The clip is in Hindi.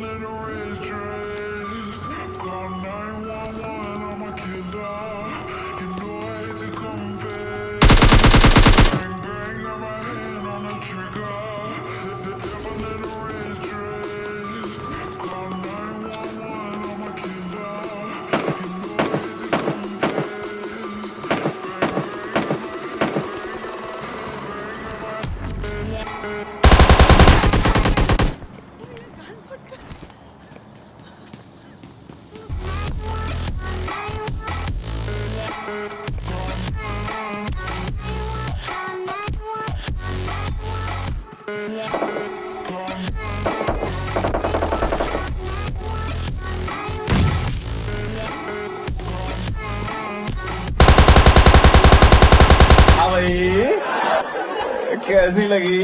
little हाँ भाई। कैसी लगी?